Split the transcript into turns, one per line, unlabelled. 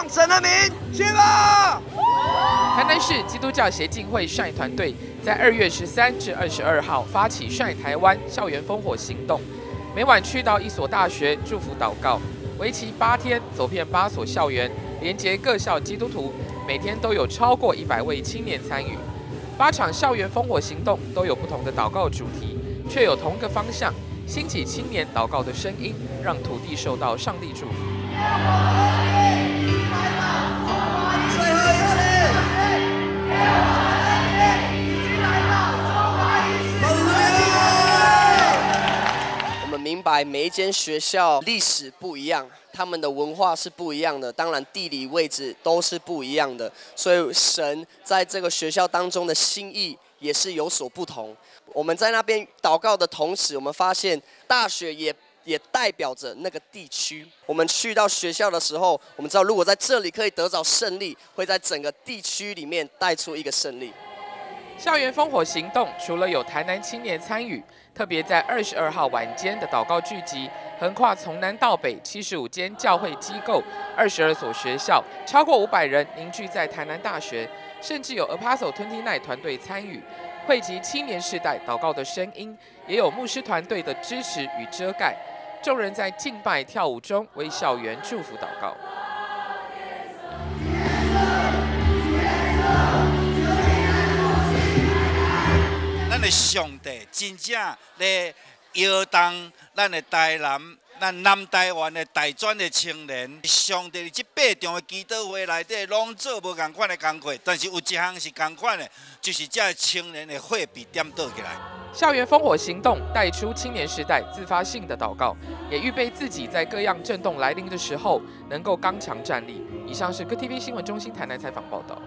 望神的名，去吧！
台南市基督教协进会率团队在二月十三至二十二号发起率台湾校园烽火行动，每晚去到一所大学祝福祷告，为期八天，走遍八所校园，连接各校基督徒，每天都有超过一百位青年参与。八场校园烽火行动都有不同的祷告主题，却有同个方向，兴起青年祷告的声音，让土地受到上帝祝福。
明白每一间学校历史不一样，他们的文化是不一样的，当然地理位置都是不一样的，所以神在这个学校当中的心意也是有所不同。我们在那边祷告的同时，我们发现大学也也代表着那个地区。我们去到学校的时候，我们知道如果在这里可以得着胜利，会在整个地区里面带出一个胜利。
校园烽火行动除了有台南青年参与，特别在二十二号晚间的祷告聚集，横跨从南到北七十五间教会机构、二十二所学校，超过五百人凝聚在台南大学，甚至有 Apostle Twenty Nine 团队参与，汇集青年世代祷告的声音，也有牧师团队的支持与遮盖，众人在敬拜跳舞中为校园祝福祷告。
上帝真正咧摇动咱的台南、咱南台湾的大专的青年。上帝这八场的基督会内底拢做无共款的工作，但是有一项是共款的，就是这青年的火被点倒起来。
校园烽火行动带出青年时代自发性的祷告，也预备自己在各样震动来临的时候能够刚强站立。以上是 GTV 新闻中心台南采访报道。